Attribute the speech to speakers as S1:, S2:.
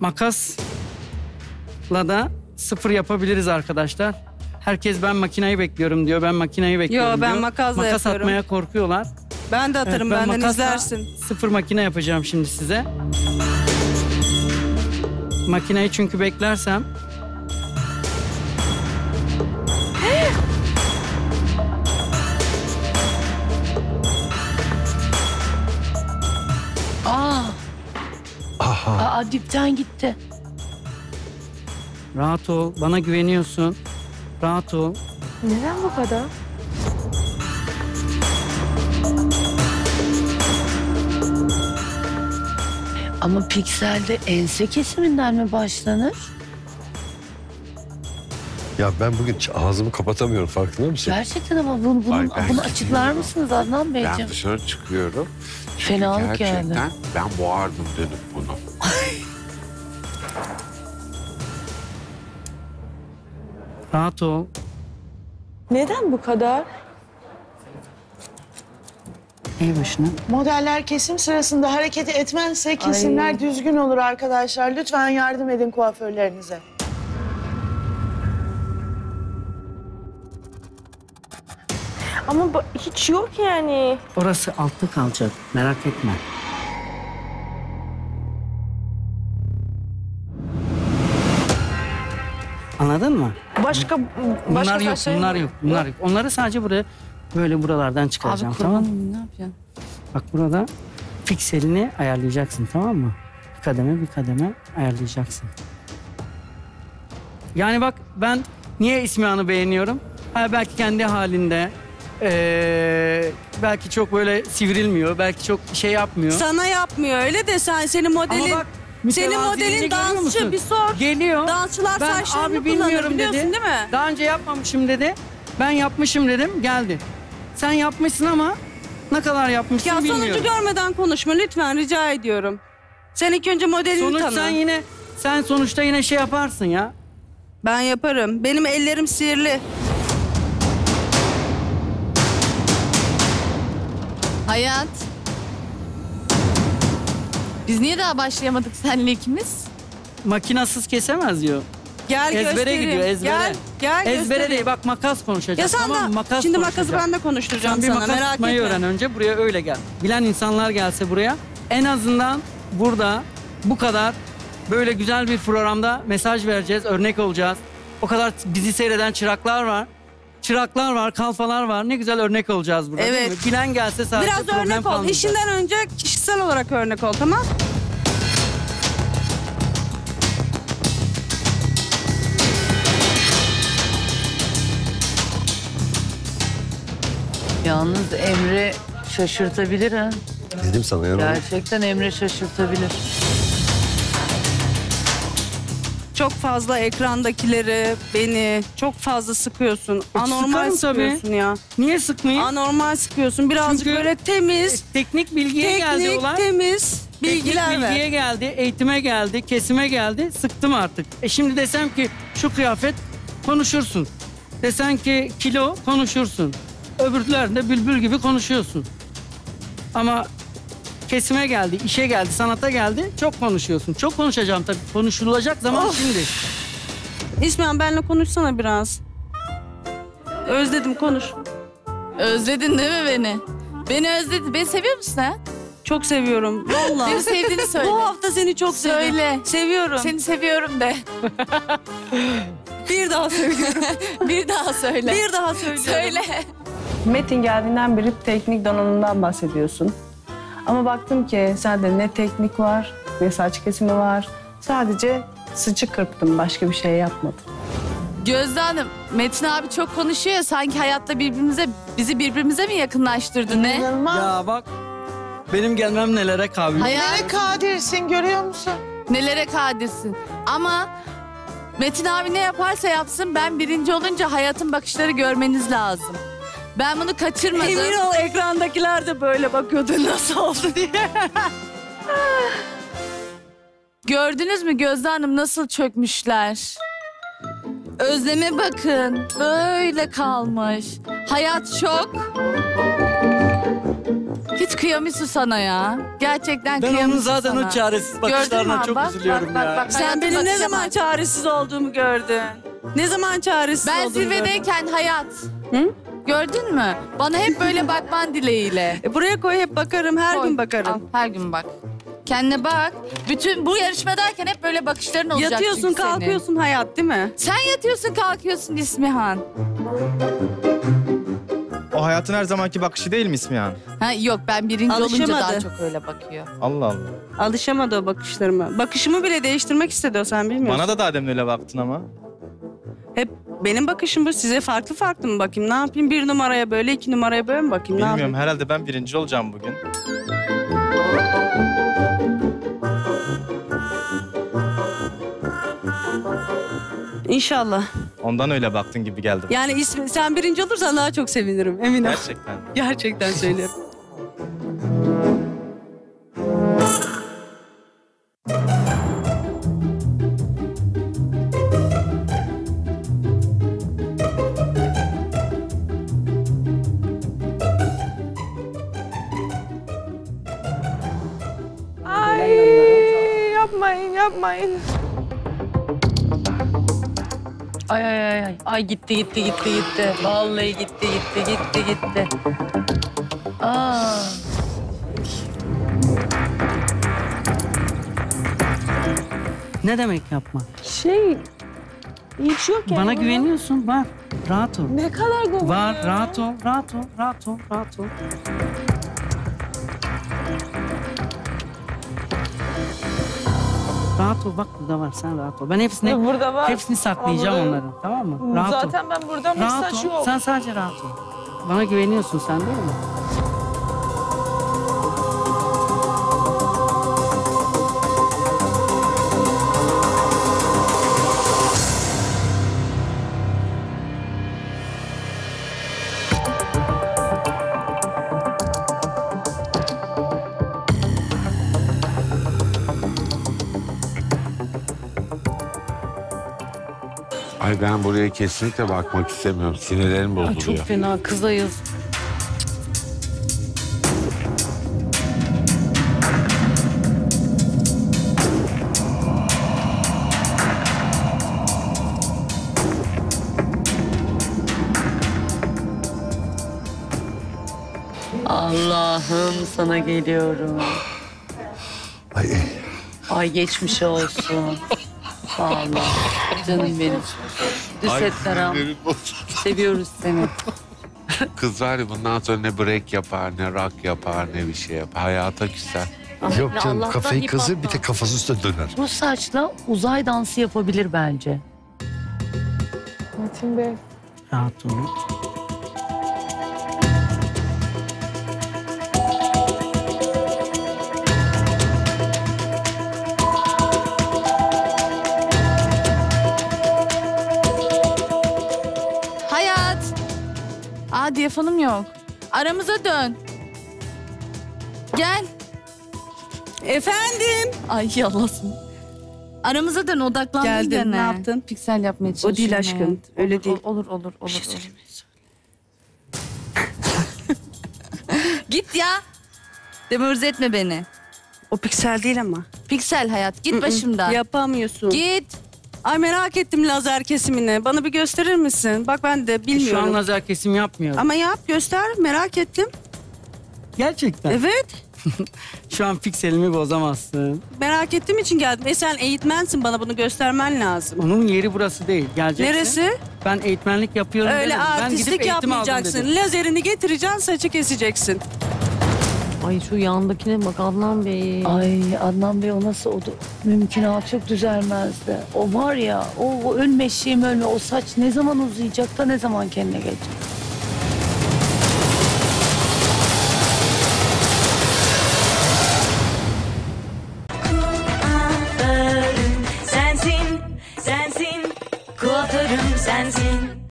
S1: makasla da sıfır yapabiliriz arkadaşlar. Herkes ben makinayı bekliyorum diyor. Ben makinayı bekliyorum
S2: ben
S1: diyor.
S2: makasla
S1: Makas
S2: yapıyorum.
S1: atmaya korkuyorlar.
S2: Ben de atarım
S1: Evet, ben
S2: benden
S1: makasla
S2: izlersin.
S1: Sıfır makine yapacağım şimdi size. Makineyi çünkü beklersem
S3: Aa dipten gitti.
S1: rahat ol. Bana güveniyorsun. Rahat ol.
S3: Neden bu kadar? Ama pikselde ense kesiminden mi başlanır?
S4: Ya ben bugün hiç ağzımı kapatamıyorum farkında mısın?
S3: Gerçekten ama bunu, bunu,
S5: Ay, ben
S3: bunu açıklar mısınız Adnan
S5: Ben
S3: Beyciğim?
S5: dışarı çıkıyorum.
S3: Fenalık
S5: gerçekten
S3: geldi.
S5: ben boğardım dönüp bunu.
S1: Rahat ol.
S6: Neden bu kadar?
S1: İyi başına.
S7: Modeller kesim sırasında hareket etmezse kesimler düzgün olur arkadaşlar. Lütfen yardım edin kuaförlerinize.
S6: Ama hiç yok yani.
S1: Orası altta kalacak. Merak etme. Anladın mı?
S6: Başka başka
S1: Bunlar yok,
S6: saçlarım-
S1: bunlar yok, bunlar yok. Onları sadece buraya böyle buralardan çıkaracağım
S3: Abi
S1: tamam mı?
S3: kurbanım ne yapıyorsun?
S1: Bak burada pikselini ayarlayacaksın tamam mı? Bir kademe bir kademe ayarlayacaksın. Yani bak ben niye İsmihan'ı beğeniyorum? Ha, belki kendi halinde ee, belki çok böyle sivrilmiyor, belki çok şey yapmıyor.
S2: Sana yapmıyor öyle de sen senin modelin
S1: Ama bak
S2: senin modelin dansçı
S1: musun?
S2: bir sor.
S1: Geliyor.
S2: Dansçılar
S1: ben
S2: saçlarını
S1: abi bilmiyorum
S2: biliyorsun
S1: dedi.
S2: değil mi?
S1: Daha önce yapmamışım dedi. Ben yapmışım dedim geldi. Sen yapmışsın ama ne kadar yapmışsın
S2: Ya
S1: bilmiyorum.
S2: sonucu görmeden konuşma lütfen rica ediyorum. Sen ilk önce modelini
S1: Sonuç
S2: tanı.
S1: sen yine sen sonuçta yine şey yaparsın ya.
S2: Ben yaparım. Benim ellerim sihirli.
S8: Hayat. Biz niye daha başlayamadık seninle ikimiz?
S1: Makinasız kesemez diyor.
S2: Gel
S1: Ezbere
S2: göstereyim.
S1: gidiyor, ezbere.
S2: Gel, gel
S1: Ezbere
S2: göstereyim.
S1: değil bak makas konuşacağız.
S2: Ya
S1: tamam mı? Makas
S2: şimdi makası ben de konuşturacağım
S1: Sen bir
S2: sana
S1: makas
S2: merak etme.
S1: öğren önce buraya öyle gel. Bilen insanlar gelse buraya en azından burada bu kadar böyle güzel bir programda mesaj vereceğiz, örnek olacağız. O kadar bizi seyreden çıraklar var. Çıraklar var, kalfalar var. Ne güzel örnek olacağız burada değil
S2: Evet.
S1: mi? Bilen gelse sadece
S2: Biraz
S1: problem
S2: örnek ol.
S1: kalmayacak.
S2: İşinden önce kişisel olarak örnek ol tamam?
S3: Yalnız Emre şaşırtabilir ha.
S4: Dedim sana ya.
S3: Gerçekten Emre şaşırtabilir.
S2: Çok fazla ekrandakileri, beni çok fazla sıkıyorsun. Anormal
S1: sıkarım tabii.
S2: sıkıyorsun ya.
S1: Niye sıkmayayım?
S2: Anormal sıkıyorsun. Birazcık
S1: Çünkü-
S2: böyle temiz,
S1: Teknik bilgiye geldi
S2: teknik,
S1: olay.
S2: temiz bilgiler
S1: Teknik
S2: ver.
S1: bilgiye geldi, eğitime geldi, kesime geldi. Sıktım artık. E şimdi desem ki şu kıyafet konuşursun. Desen ki kilo konuşursun. Öbürlerinde bülbül gibi konuşuyorsun. Ama kesime geldi, işe geldi, sanata geldi. Çok konuşuyorsun. Çok konuşacağım tabii. Konuşulacak zaman
S2: Of.
S1: şimdi.
S2: İsmail benimle konuşsana biraz. Özledim konuş.
S8: Özledin değil mi beni? Beni özledin. Beni seviyor musun ha?
S2: Çok seviyorum. Vallahi.
S8: Beni sevdiğini söyle.
S2: Bu hafta seni çok seviyorum.
S8: Söyle.
S2: Seviyorum.
S8: Seni seviyorum de.
S2: bir daha söylüyorum.
S8: Bir daha söyle.
S2: bir daha söylüyorum.
S8: Söyle.
S9: Metin geldiğinden beri teknik donanımdan bahsediyorsun. Ama baktım ki sende ne teknik var, ne saç kesimi var. Sadece sıçı kırptım, başka bir şey yapmadım.
S8: Gözde Hanım, Metin abi çok konuşuyor ya sanki hayatta birbirimize, bizi birbirimize mi yakınlaştırdı ne?
S7: İnanılmaz.
S1: Ya bak benim gelmem nelere kabil.
S8: Hayat
S7: Ne kadirsin görüyor musun?
S8: nelere kadirsin. Ama Metin abi ne yaparsa yapsın ben birinci olunca hayatın bakışları görmeniz lazım. Ben bunu kaçırmadım.
S2: Emin ol ekrandakiler de böyle bakıyordu nasıl oldu diye.
S8: Gördünüz mü Gözde Hanım nasıl çökmüşler? Özleme bakın. Böyle kalmış. Hayat şok. Hiç kıyamıyorsun sana ya. Gerçekten
S1: Ben onun
S8: kıyamıyorsun
S1: zaten
S8: sana.
S1: o çaresiz
S8: Gördün mü
S1: bakışlarına
S8: abi?
S1: çok
S8: Bak,
S1: üzülüyorum
S8: bak,
S1: ya.
S8: Bak, bak,
S2: Sen benim ne zaman
S8: bak.
S2: çaresiz olduğumu gördün? Ne zaman çaresiz
S8: Ben
S2: olduğumu gördün?
S8: zirvedeyken hayat.
S2: Hı?
S8: Gördün mü? Bana hep böyle bakman dileğiyle.
S2: E, buraya koy hep bakarım, her
S8: Koy,
S2: gün bakarım.
S8: al, her gün bak. Kendine bak. Bütün bu yarışmadayken hep böyle bakışların olacak
S2: Yatıyorsun,
S8: çünkü senin.
S2: kalkıyorsun hayat değil mi?
S8: Sen yatıyorsun kalkıyorsun İsmihan.
S10: O hayatın her zamanki bakışı değil mi İsmihan?
S8: Ha, yok ben birinci olunca daha
S2: Alışamadı.
S8: çok öyle bakıyor.
S10: Allah Allah.
S2: Alışamadı o bakışlarıma. Bakışımı bile değiştirmek istedi o sen bilmiyorsun.
S10: Bana da daha demin öyle baktın ama.
S2: Hep benim bakışım bu. Size farklı farklı mı bakayım? Ne yapayım? Bir numaraya böyle, iki numaraya böyle mi bakayım? Ne
S10: Bilmiyorum
S2: yapayım?
S10: herhalde ben birinci olacağım bugün.
S2: İnşallah.
S10: Ondan öyle baktın gibi geldi.
S2: Yani ismi, sen birinci olursan daha çok sevinirim. Eminim.
S10: Gerçekten.
S2: Gerçekten söylüyorum.
S6: Yapmayın.
S3: Ay ay ay ay. Ay gitti gitti gitti gitti. Vallahi gitti gitti gitti gitti. Aa.
S1: Ne demek yapma?
S6: Şey hiç yok yani.
S1: Bana güveniyorsun. Var. Rahat ol.
S6: Ne kadar güveniyor
S1: Var. Rahat ol. Rahat ol. Rahat ol. Rahat ol. Rahat ol. Bak burada var. Sen rahat ol. Ben hepsini
S6: Burada var.
S1: hepsini saklayacağım
S6: Ama
S1: onların. Tamam mı? Rahat ol.
S6: Zaten ben burada
S1: Rahat
S6: mesaj
S1: ol.
S6: yok.
S1: Sen sadece rahat ol. Bana güveniyorsun sen değil mi?
S5: Ay ben buraya kesinlikle bakmak istemiyorum. Sinirlerim
S3: Ay
S5: bozuluyor.
S3: çok fena kızayız. Allah'ım sana geliyorum.
S4: Ay,
S3: Ay geçmiş olsun. Vallahi canım benim. Düsetler am.
S5: sinirlerim bozuldu.
S3: Seviyoruz seni.
S5: Kız var ya bundan sonra ne break yapar, ne rock yapar, ne bir şey yapar. Hayata küser.
S4: yok canım
S3: Allah'tan
S4: kafayı
S3: ip
S4: kazır bir de kafası üstüne döner.
S3: Bu saçla uzay dansı yapabilir bence.
S6: Metin Bey.
S1: Rahat ol.
S8: Aa diyafonum yok. Aramıza dön. Gel.
S2: Efendim?
S8: Ay yalasın. Aramıza dön odaklandın
S2: Geldim,
S8: gene.
S2: ne yaptın?
S8: Piksel yapmaya çalışıyorum.
S2: değil aşkım,
S8: hayat.
S2: öyle değil.
S8: Olur olur olur. olur. Git ya. Demoralize etme beni.
S2: O piksel değil ama.
S8: Piksel hayat git başımdan.
S2: Yapamıyorsun.
S8: Git.
S2: Ay merak ettim lazer kesimini. Bana bir gösterir misin? Bak ben de
S1: Şu
S2: bilmiyorum.
S1: an lazer kesim yapmıyorum.
S2: Ama yap göster merak ettim.
S1: Gerçekten.
S2: Evet.
S1: Şu an pikselimi bozamazsın.
S2: Merak ettiğim için geldim. E sen eğitmensin bana bunu göstermen lazım.
S1: Onun yeri burası değil. Geleceksin.
S2: Neresi?
S1: Ben eğitmenlik yapıyorum
S2: Öyle
S1: dedim. Ben gidip
S2: artistlik
S1: eğitim aldım
S2: yapmayacaksın.
S1: dedim.
S2: Lazerini getireceksin saçı keseceksin.
S11: Ay şu yandakine bak Adnan Bey.
S3: Ay Adnan Bey o nasıl oldu? Mümkünat çok düzelmezdi. O var ya o, o ölme eşeğim ölme o saç ne zaman uzayacak da ne zaman kendine gelecek?